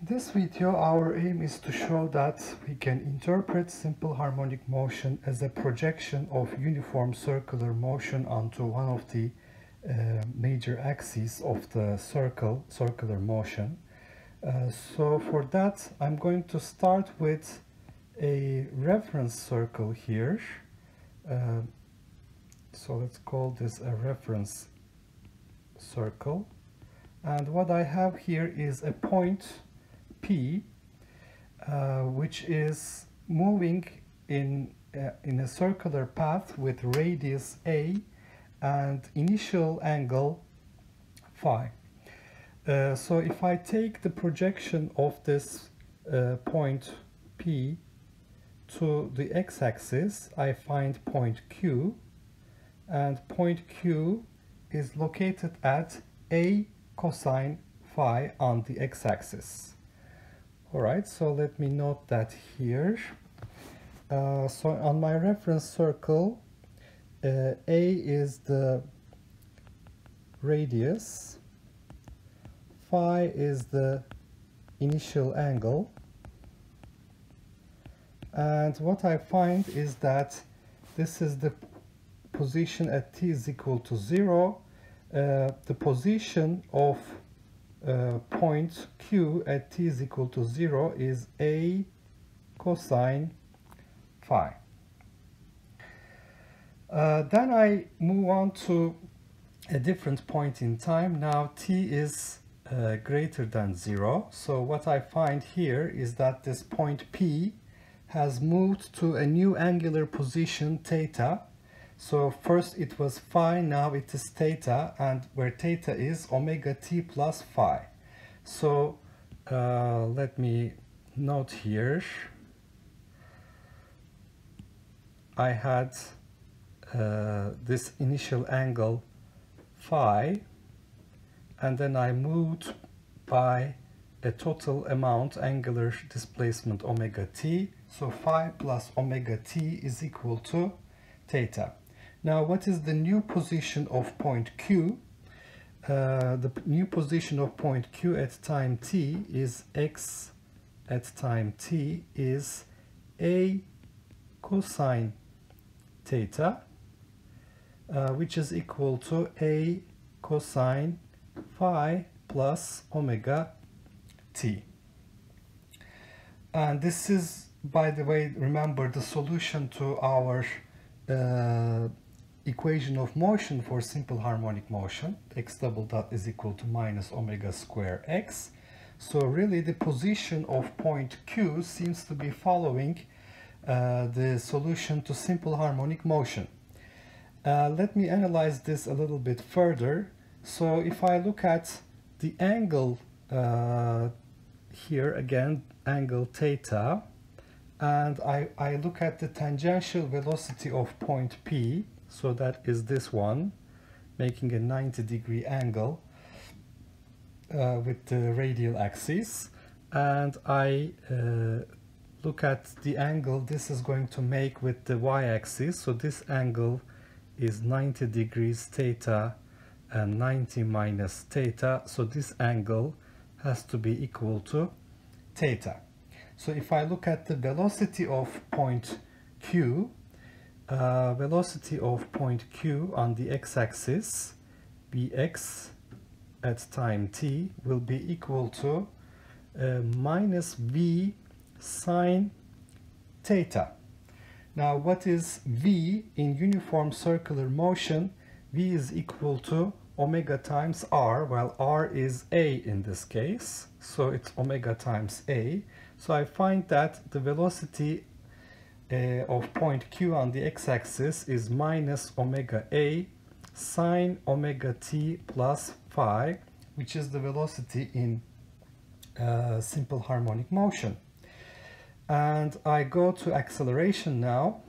In this video our aim is to show that we can interpret simple harmonic motion as a projection of uniform circular motion onto one of the uh, major axes of the circle, circular motion. Uh, so for that I'm going to start with a reference circle here. Uh, so let's call this a reference circle. And what I have here is a point P, uh, which is moving in, uh, in a circular path with radius A and initial angle phi. Uh, so if I take the projection of this uh, point P to the x-axis, I find point Q, and point Q is located at A cosine phi on the x-axis. All right, so let me note that here. Uh, so on my reference circle, uh, A is the radius, phi is the initial angle, and what I find is that this is the position at t is equal to 0, uh, the position of uh, point Q at t is equal to 0 is a cosine phi. Uh, then I move on to a different point in time. Now t is uh, greater than 0. So what I find here is that this point P has moved to a new angular position theta so first it was phi, now it is theta, and where theta is omega t plus phi. So uh, let me note here, I had uh, this initial angle phi, and then I moved by a total amount angular displacement omega t. So phi plus omega t is equal to theta. Now, what is the new position of point Q? Uh, the new position of point Q at time t is x at time t is a cosine theta, uh, which is equal to a cosine phi plus omega t. And this is, by the way, remember the solution to our uh, equation of motion for simple harmonic motion, x double dot is equal to minus omega square x. So really the position of point Q seems to be following uh, the solution to simple harmonic motion. Uh, let me analyze this a little bit further. So if I look at the angle uh, here again, angle theta, and I, I look at the tangential velocity of point P, so that is this one, making a 90 degree angle uh, with the radial axis. And I uh, look at the angle this is going to make with the y-axis. So this angle is 90 degrees theta and 90 minus theta. So this angle has to be equal to theta. So if I look at the velocity of point Q, uh, velocity of point Q on the x-axis, Vx at time t will be equal to uh, minus V sine theta. Now what is V in uniform circular motion? V is equal to omega times r, while r is a in this case, so it's omega times a. So I find that the velocity uh, of point Q on the x-axis is minus omega a sine omega t plus phi, which is the velocity in uh, simple harmonic motion. And I go to acceleration now.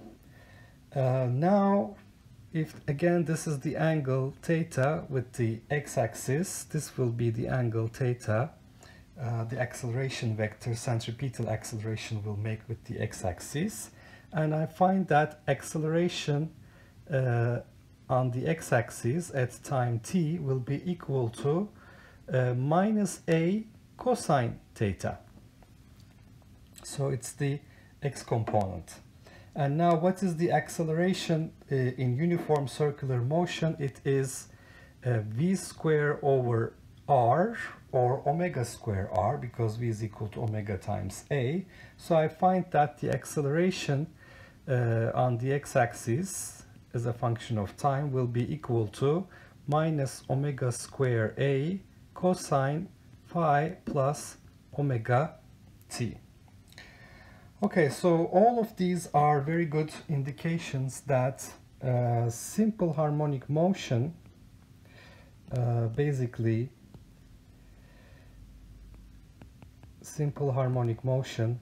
Uh, now, if again this is the angle theta with the x-axis, this will be the angle theta. Uh, the acceleration vector, centripetal acceleration will make with the x-axis and I find that acceleration uh, on the x-axis at time t will be equal to uh, minus a cosine theta. So it's the x component. And now what is the acceleration uh, in uniform circular motion? It is uh, v square over r or omega square r because v is equal to omega times a. So I find that the acceleration uh, on the x-axis as a function of time will be equal to minus omega square a cosine phi plus omega t. Okay, so all of these are very good indications that uh, simple harmonic motion uh, basically simple harmonic motion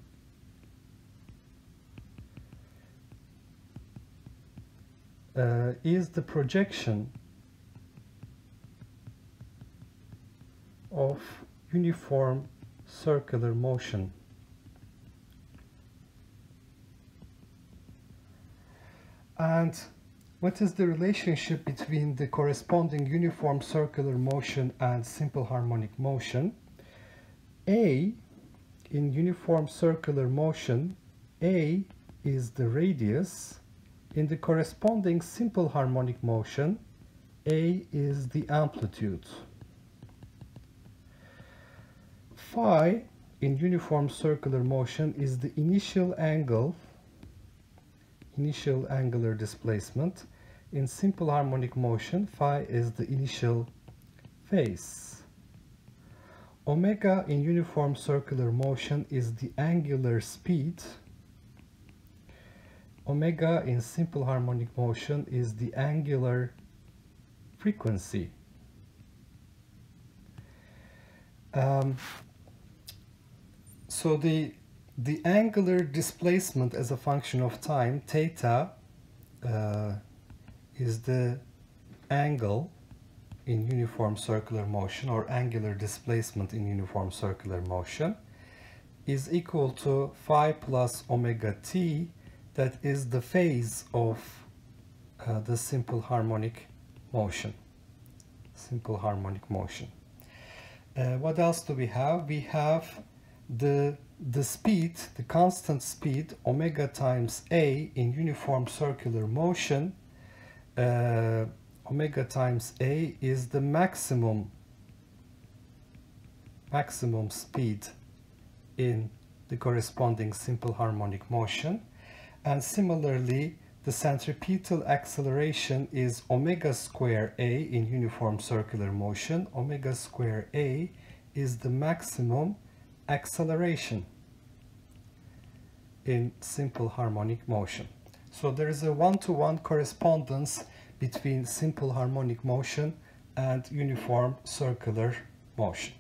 uh, is the projection of uniform circular motion. And what is the relationship between the corresponding uniform circular motion and simple harmonic motion? A, in uniform circular motion, A is the radius. In the corresponding simple harmonic motion, A is the amplitude. Phi in uniform circular motion is the initial angle, initial angular displacement. In simple harmonic motion, phi is the initial phase. Omega in uniform circular motion is the angular speed. Omega in simple harmonic motion is the angular frequency. Um, so the the angular displacement as a function of time, theta, uh, is the angle in uniform circular motion or angular displacement in uniform circular motion is equal to phi plus omega t that is the phase of uh, the simple harmonic motion. Simple harmonic motion. Uh, what else do we have? We have the the speed the constant speed omega times a in uniform circular motion. Uh, omega times a is the maximum maximum speed in the corresponding simple harmonic motion and similarly the centripetal acceleration is omega square a in uniform circular motion omega square a is the maximum acceleration in simple harmonic motion so there is a one-to-one -one correspondence between simple harmonic motion and uniform circular motion.